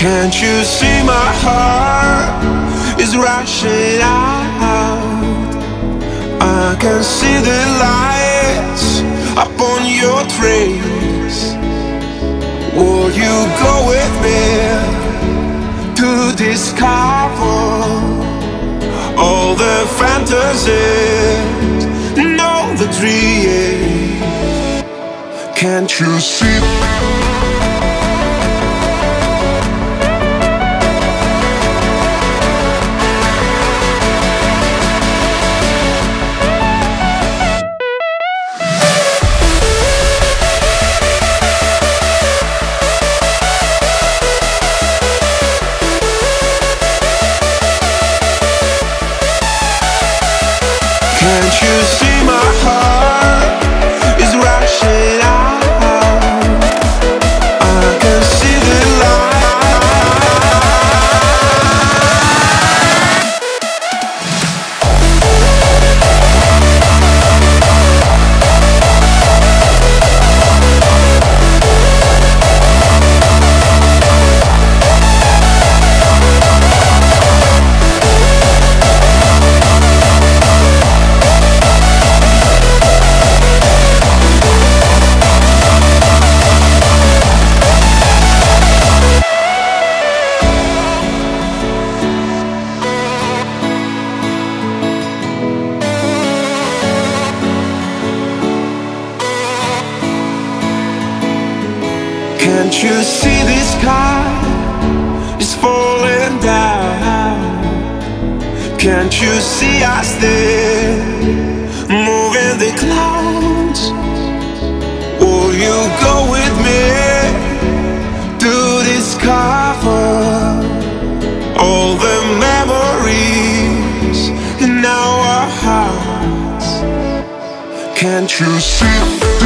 Can't you see my heart is rushing out? I can see the lights upon your trace. Will you go with me to discover all the fantasies, know the dream? Can't you see? Can't you see Can't you see the sky is falling down? Can't you see us there moving the clouds? Will you go with me to discover all the memories in our hearts? Can't you see?